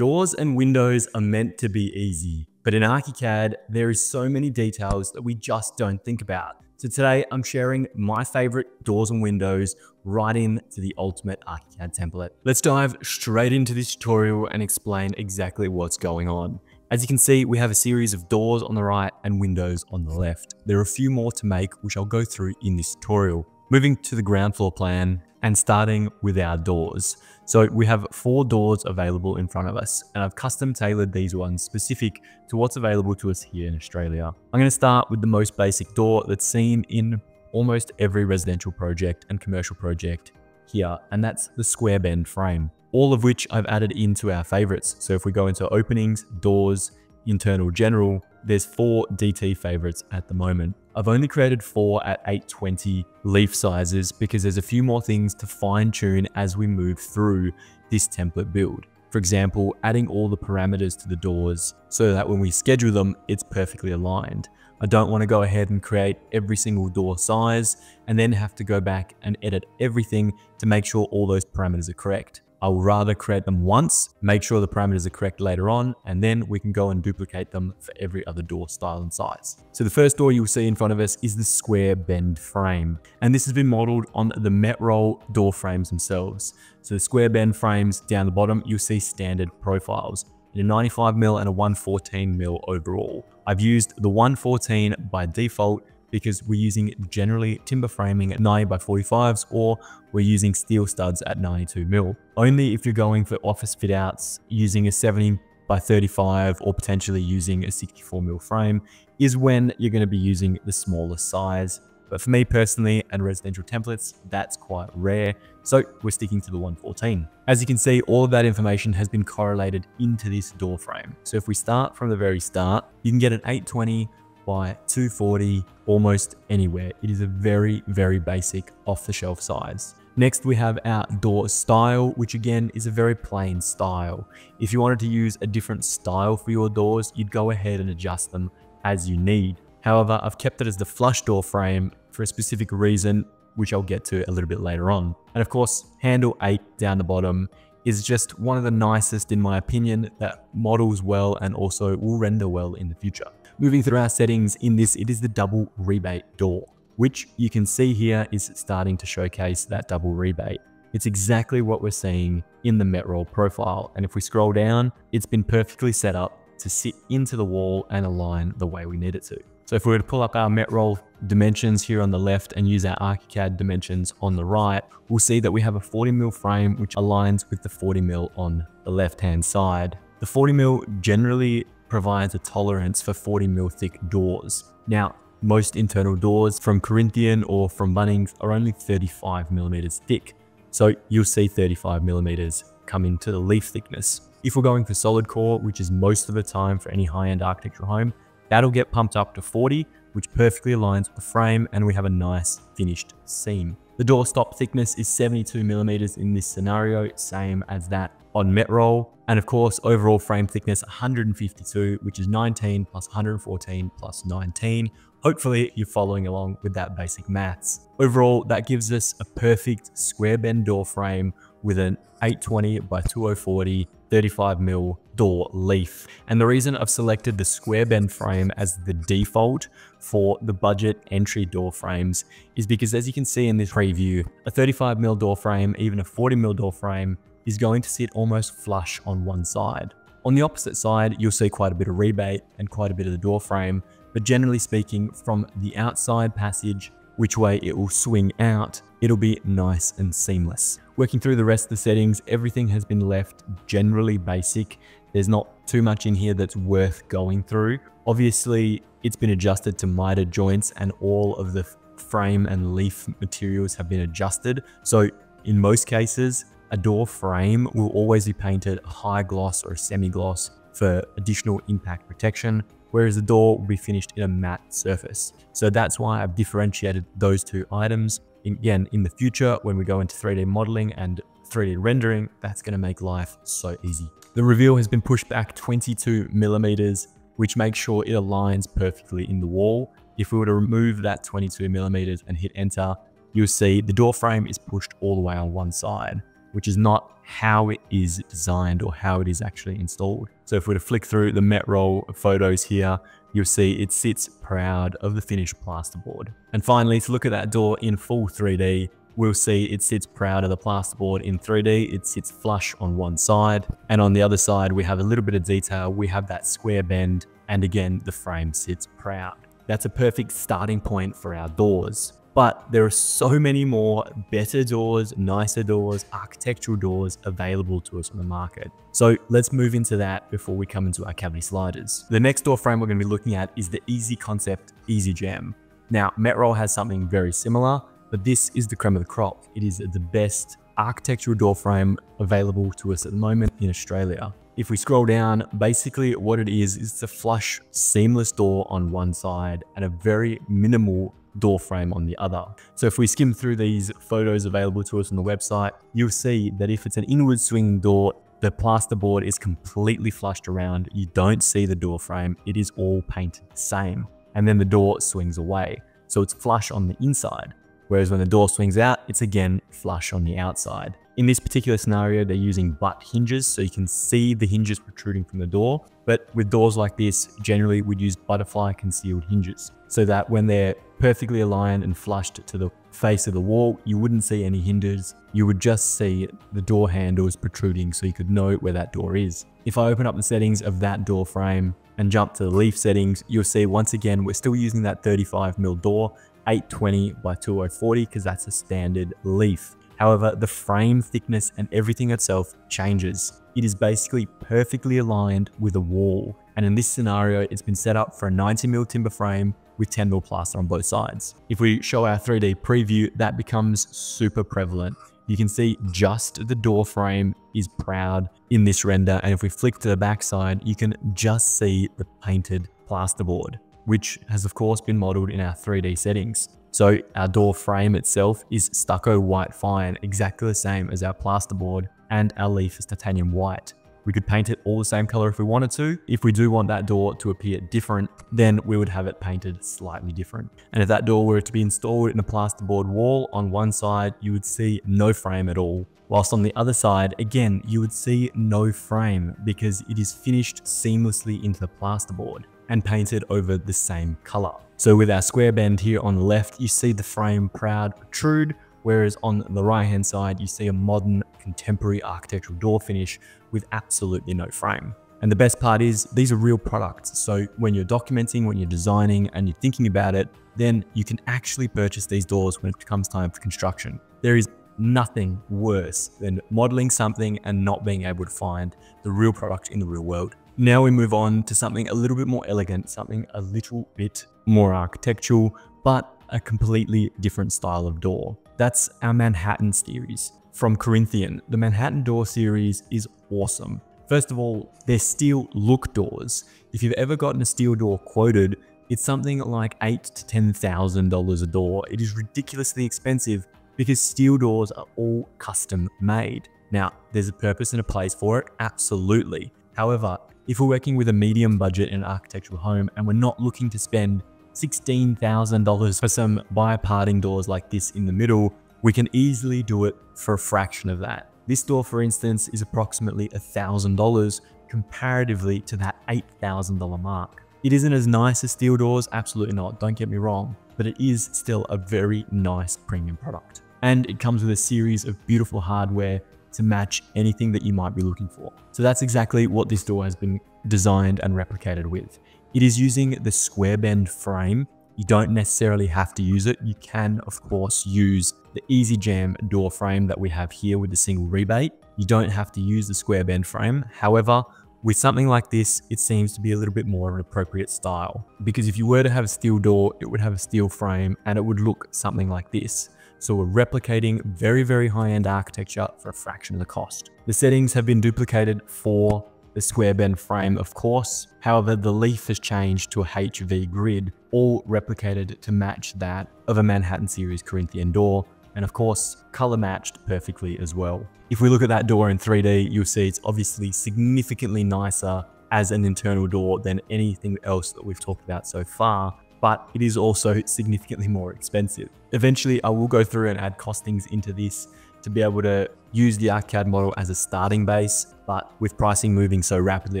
Doors and windows are meant to be easy, but in ArchiCAD, there is so many details that we just don't think about. So today I'm sharing my favorite doors and windows right into the ultimate ArchiCAD template. Let's dive straight into this tutorial and explain exactly what's going on. As you can see, we have a series of doors on the right and windows on the left. There are a few more to make, which I'll go through in this tutorial. Moving to the ground floor plan and starting with our doors. So we have four doors available in front of us and I've custom tailored these ones specific to what's available to us here in Australia. I'm going to start with the most basic door that's seen in almost every residential project and commercial project here and that's the square bend frame. All of which I've added into our favorites. So if we go into openings, doors, internal general, there's four DT favorites at the moment. I've only created four at 820 leaf sizes because there's a few more things to fine tune as we move through this template build. For example, adding all the parameters to the doors so that when we schedule them, it's perfectly aligned. I don't want to go ahead and create every single door size and then have to go back and edit everything to make sure all those parameters are correct. I will rather create them once, make sure the parameters are correct later on, and then we can go and duplicate them for every other door style and size. So the first door you'll see in front of us is the square bend frame. And this has been modeled on the Metroll door frames themselves. So the square bend frames down the bottom, you'll see standard profiles in a 95mm and a 114mm overall. I've used the 114 by default because we're using generally timber framing at 90 by 45s or we're using steel studs at 92 mil. Only if you're going for office fit outs using a 70 by 35 or potentially using a 64 mil frame is when you're going to be using the smaller size. But for me personally and residential templates, that's quite rare. So we're sticking to the 114. As you can see, all of that information has been correlated into this door frame. So if we start from the very start, you can get an 820 by 240 almost anywhere. It is a very, very basic off the shelf size. Next, we have our door style, which again is a very plain style. If you wanted to use a different style for your doors, you'd go ahead and adjust them as you need. However, I've kept it as the flush door frame for a specific reason, which I'll get to a little bit later on. And of course, handle 8 down the bottom is just one of the nicest in my opinion that models well and also will render well in the future. Moving through our settings in this, it is the double rebate door, which you can see here is starting to showcase that double rebate. It's exactly what we're seeing in the Metroll profile. And if we scroll down, it's been perfectly set up to sit into the wall and align the way we need it to. So if we were to pull up our Metroll dimensions here on the left and use our ArchiCAD dimensions on the right, we'll see that we have a 40mm frame which aligns with the 40mm on the left-hand side. The 40mm generally provides a tolerance for 40 mil thick doors. Now, most internal doors from Corinthian or from Bunnings are only 35 millimeters thick. So you'll see 35 millimeters come into the leaf thickness. If we're going for solid core, which is most of the time for any high-end architectural home, that'll get pumped up to 40, which perfectly aligns with the frame and we have a nice finished seam. The door stop thickness is 72 millimeters in this scenario, same as that on Metroll. And of course, overall frame thickness 152, which is 19 plus 114 plus 19. Hopefully you're following along with that basic maths. Overall, that gives us a perfect square bend door frame with an 820 by 2040 35 mil door leaf. And the reason I've selected the square bend frame as the default for the budget entry door frames is because as you can see in this preview, a 35 mil door frame, even a 40 mil door frame is going to sit almost flush on one side. On the opposite side, you'll see quite a bit of rebate and quite a bit of the door frame, but generally speaking, from the outside passage, which way it will swing out, it'll be nice and seamless. Working through the rest of the settings, everything has been left generally basic. There's not too much in here that's worth going through. Obviously, it's been adjusted to miter joints and all of the frame and leaf materials have been adjusted. So in most cases, a door frame will always be painted high gloss or semi-gloss for additional impact protection, whereas the door will be finished in a matte surface. So that's why I've differentiated those two items. Again, in the future, when we go into 3D modeling and 3D rendering, that's gonna make life so easy. The reveal has been pushed back 22 millimeters, which makes sure it aligns perfectly in the wall. If we were to remove that 22 millimeters and hit enter, you'll see the door frame is pushed all the way on one side which is not how it is designed or how it is actually installed. So if we were to flick through the Metroll photos here, you'll see it sits proud of the finished plasterboard. And finally, to look at that door in full 3D, we'll see it sits proud of the plasterboard in 3D. It sits flush on one side. And on the other side, we have a little bit of detail. We have that square bend. And again, the frame sits proud. That's a perfect starting point for our doors. But there are so many more better doors, nicer doors, architectural doors available to us on the market. So let's move into that before we come into our cavity sliders. The next door frame we're going to be looking at is the Easy Concept Easy Jam. Now, Metroll has something very similar, but this is the creme of the crop. It is the best architectural door frame available to us at the moment in Australia. If we scroll down, basically what it is, is a flush seamless door on one side and a very minimal door frame on the other. So if we skim through these photos available to us on the website, you'll see that if it's an inward swinging door, the plasterboard is completely flushed around. You don't see the door frame. It is all painted the same. And then the door swings away. So it's flush on the inside. Whereas when the door swings out, it's again flush on the outside. In this particular scenario, they're using butt hinges, so you can see the hinges protruding from the door. But with doors like this, generally we'd use butterfly concealed hinges, so that when they're perfectly aligned and flushed to the face of the wall, you wouldn't see any hinges. You would just see the door handles protruding so you could know where that door is. If I open up the settings of that door frame and jump to the leaf settings, you'll see once again, we're still using that 35mm door, 820 by 2040 because that's a standard leaf. However, the frame thickness and everything itself changes. It is basically perfectly aligned with a wall. And in this scenario, it's been set up for a 90mm timber frame with 10mm plaster on both sides. If we show our 3D preview, that becomes super prevalent. You can see just the door frame is proud in this render. And if we flick to the backside, you can just see the painted plasterboard, which has of course been modeled in our 3D settings. So our door frame itself is stucco white fine, exactly the same as our plasterboard, and our leaf is titanium white. We could paint it all the same color if we wanted to. If we do want that door to appear different, then we would have it painted slightly different. And if that door were to be installed in a plasterboard wall on one side, you would see no frame at all. Whilst on the other side, again, you would see no frame because it is finished seamlessly into the plasterboard and painted over the same color. So with our square bend here on the left, you see the frame proud protrude, whereas on the right hand side, you see a modern contemporary architectural door finish with absolutely no frame. And the best part is these are real products. So when you're documenting, when you're designing and you're thinking about it, then you can actually purchase these doors when it comes time for construction. There is nothing worse than modeling something and not being able to find the real product in the real world. Now we move on to something a little bit more elegant, something a little bit more architectural, but a completely different style of door. That's our Manhattan series. From Corinthian, the Manhattan door series is awesome. First of all, they're steel look doors. If you've ever gotten a steel door quoted, it's something like eight to ten thousand dollars a door. It is ridiculously expensive because steel doors are all custom made. Now, there's a purpose and a place for it, absolutely. However, if we're working with a medium budget in an architectural home and we're not looking to spend $16,000 for some bi-parting doors like this in the middle, we can easily do it for a fraction of that. This door, for instance, is approximately $1,000 comparatively to that $8,000 mark. It isn't as nice as steel doors, absolutely not, don't get me wrong, but it is still a very nice premium product. And it comes with a series of beautiful hardware to match anything that you might be looking for. So that's exactly what this door has been designed and replicated with. It is using the square bend frame. You don't necessarily have to use it. You can, of course, use the Easy Jam door frame that we have here with the single rebate. You don't have to use the square bend frame. However, with something like this, it seems to be a little bit more of an appropriate style. Because if you were to have a steel door, it would have a steel frame and it would look something like this. So we're replicating very, very high-end architecture for a fraction of the cost. The settings have been duplicated for the square bend frame, of course. However, the leaf has changed to a HV grid, all replicated to match that of a Manhattan series Corinthian door, and of course, color matched perfectly as well. If we look at that door in 3D, you'll see it's obviously significantly nicer as an internal door than anything else that we've talked about so far, but it is also significantly more expensive. Eventually, I will go through and add costings into this to be able to use the ArchiCAD model as a starting base, but with pricing moving so rapidly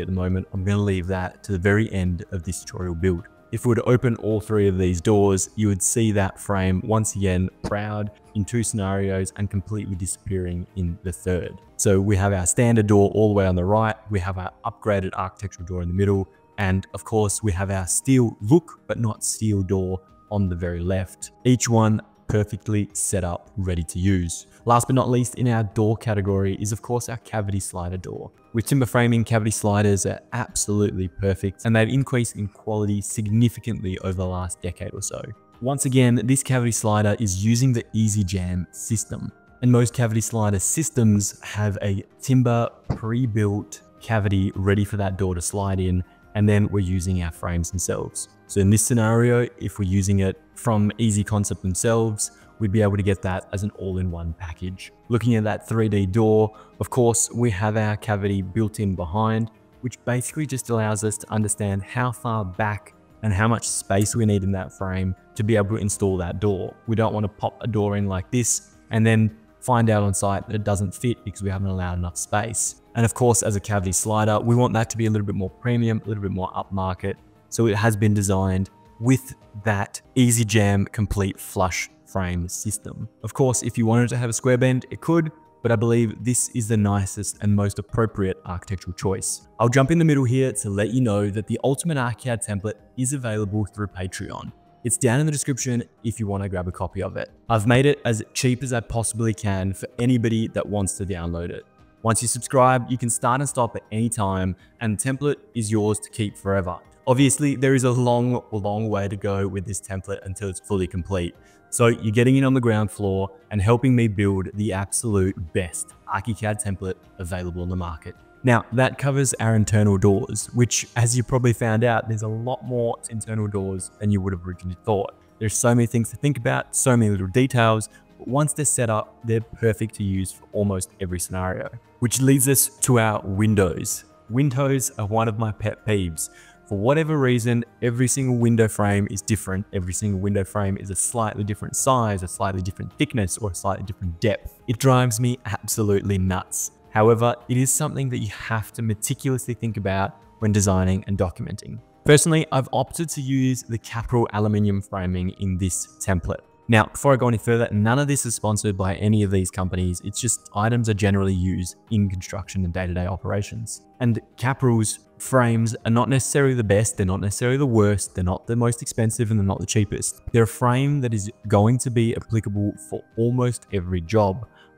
at the moment, I'm to leave that to the very end of this tutorial build. If we were to open all three of these doors, you would see that frame once again proud in two scenarios and completely disappearing in the third. So we have our standard door all the way on the right, we have our upgraded architectural door in the middle, and of course we have our steel look but not steel door on the very left. Each one perfectly set up, ready to use. Last but not least in our door category is of course our cavity slider door. With timber framing, cavity sliders are absolutely perfect and they've increased in quality significantly over the last decade or so. Once again, this cavity slider is using the Easy Jam system. And most cavity slider systems have a timber pre-built cavity ready for that door to slide in and then we're using our frames themselves. So in this scenario, if we're using it from Easy Concept themselves, we'd be able to get that as an all-in-one package. Looking at that 3D door, of course, we have our cavity built in behind, which basically just allows us to understand how far back and how much space we need in that frame to be able to install that door. We don't want to pop a door in like this and then find out on site that it doesn't fit because we haven't allowed enough space. And of course, as a cavity slider, we want that to be a little bit more premium, a little bit more upmarket. So it has been designed with that Easy Jam complete flush frame system. Of course, if you wanted to have a square bend, it could, but I believe this is the nicest and most appropriate architectural choice. I'll jump in the middle here to let you know that the Ultimate ArchiCAD template is available through Patreon. It's down in the description if you want to grab a copy of it. I've made it as cheap as I possibly can for anybody that wants to download it. Once you subscribe, you can start and stop at any time, and the template is yours to keep forever. Obviously, there is a long, long way to go with this template until it's fully complete. So you're getting in on the ground floor and helping me build the absolute best ArchiCAD template available on the market. Now that covers our internal doors, which as you probably found out, there's a lot more internal doors than you would have originally thought. There's so many things to think about, so many little details, but once they're set up, they're perfect to use for almost every scenario. Which leads us to our windows. Windows are one of my pet peeves. For whatever reason, every single window frame is different. Every single window frame is a slightly different size, a slightly different thickness, or a slightly different depth. It drives me absolutely nuts. However, it is something that you have to meticulously think about when designing and documenting. Personally, I've opted to use the Capral aluminium framing in this template. Now, before I go any further, none of this is sponsored by any of these companies. It's just items are generally used in construction and day-to-day -day operations. And Capral's frames are not necessarily the best, they're not necessarily the worst, they're not the most expensive, and they're not the cheapest. They're a frame that is going to be applicable for almost every job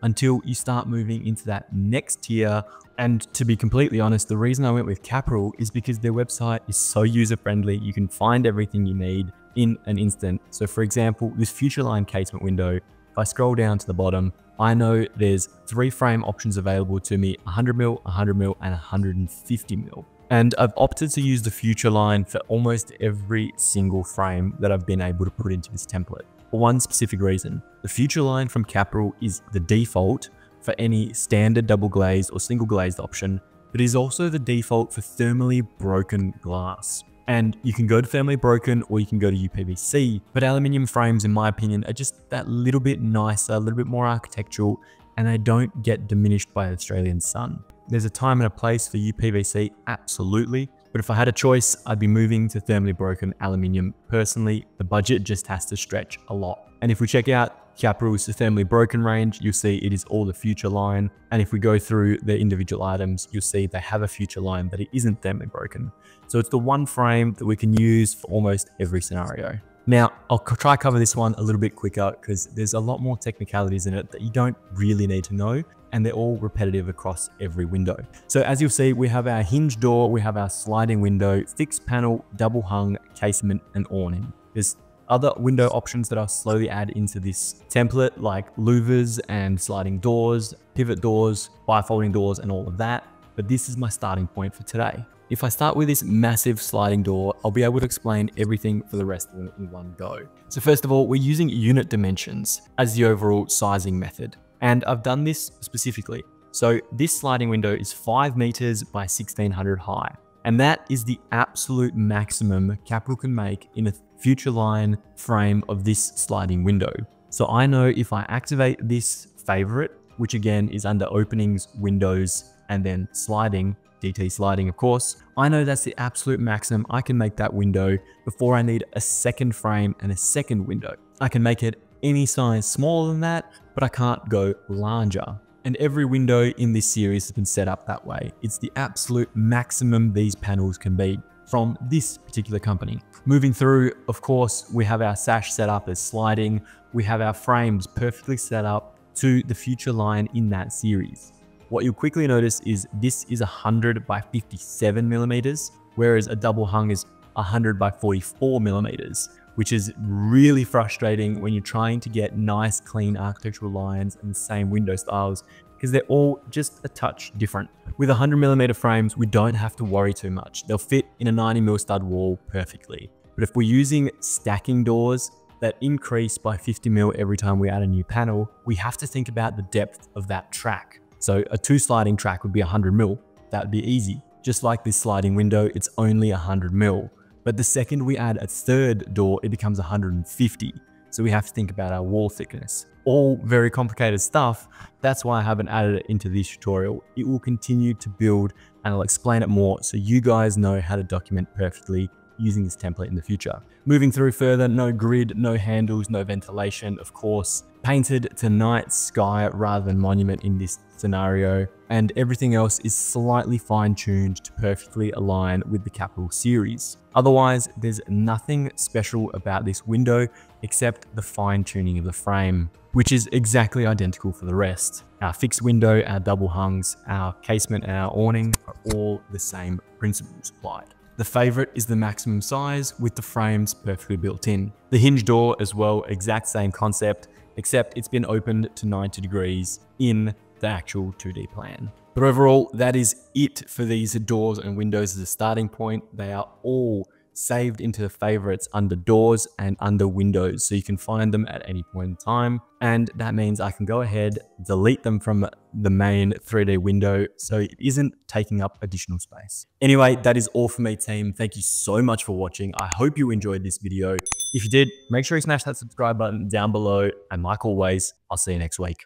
until you start moving into that next tier. And to be completely honest, the reason I went with Capral is because their website is so user friendly. You can find everything you need in an instant. So for example, this Futureline casement window, if I scroll down to the bottom, I know there's three frame options available to me, 100 mil, 100 mil, and 150 mil. And I've opted to use the Futureline for almost every single frame that I've been able to put into this template. For one specific reason, the Futureline from Capral is the default for any standard double glazed or single glazed option, but is also the default for thermally broken glass. And you can go to thermally broken or you can go to UPVC, but aluminium frames, in my opinion, are just that little bit nicer, a little bit more architectural, and they don't get diminished by the Australian sun. There's a time and a place for UPVC, absolutely, but if I had a choice, I'd be moving to thermally broken aluminium. Personally, the budget just has to stretch a lot. And if we check out Capral's thermally broken range, you'll see it is all the Futureline. And if we go through the individual items, you'll see they have a Futureline, but it isn't thermally broken. So it's the one frame that we can use for almost every scenario. Now, I'll try cover this one a little bit quicker because there's a lot more technicalities in it that you don't really need to know and they're all repetitive across every window. So as you'll see, we have our hinge door, we have our sliding window, fixed panel, double hung, casement, and awning. There's other window options that I'll slowly add into this template like louvers and sliding doors, pivot doors, bifolding doors, and all of that. But this is my starting point for today. If I start with this massive sliding door, I'll be able to explain everything for the rest of them in one go. So first of all, we're using unit dimensions as the overall sizing method. And I've done this specifically. So this sliding window is 5 meters by 1600 high. And that is the absolute maximum Capral can make in a Futureline frame of this sliding window. So I know if I activate this favorite which again is under openings, windows, and then sliding, DT sliding of course, I know that's the absolute maximum I can make that window before I need a second frame and a second window. I can make it any size smaller than that, but I can't go larger. And every window in this series has been set up that way. It's the absolute maximum these panels can be from this particular company. Moving through, of course, we have our sash set up as sliding. We have our frames perfectly set up to the Futureline in that series. What you'll quickly notice is this is 100 by 57 millimeters, whereas a double hung is 100 by 44 millimeters which is really frustrating when you're trying to get nice, clean architectural lines and the same window styles because they're all just a touch different. With 100mm frames, we don't have to worry too much. They'll fit in a 90mm stud wall perfectly. But if we're using stacking doors that increase by 50mm every time we add a new panel, we have to think about the depth of that track. So a two sliding track would be 100mm. That would be easy. Just like this sliding window, it's only 100mm. But the second we add a third door, it becomes 150. So we have to think about our wall thickness. All very complicated stuff. That's why I haven't added it into this tutorial. It will continue to build and I'll explain it more so you guys know how to document perfectly using this template in the future. Moving through further, no grid, no handles, no ventilation, of course. Painted to night sky rather than monument in this scenario, and everything else is slightly fine-tuned to perfectly align with the Capral series. Otherwise, there's nothing special about this window except the fine-tuning of the frame, which is exactly identical for the rest. Our fixed window, our double hungs, our casement and our awning are all the same principles applied. The favorite is the maximum size with the frames perfectly built in. The hinge door as well, exact same concept, except it's been opened to 90 degrees in the actual 2D plan. But overall, that is it for these doors and windows as a starting point. They are all saved into the favorites under doors and under windows. So you can find them at any point in time. And that means I can go ahead, delete them from the main 3D window so it isn't taking up additional space. Anyway, that is all for me team. Thank you so much for watching. I hope you enjoyed this video. If you did, make sure you smash that subscribe button down below. And like always, I'll see you next week.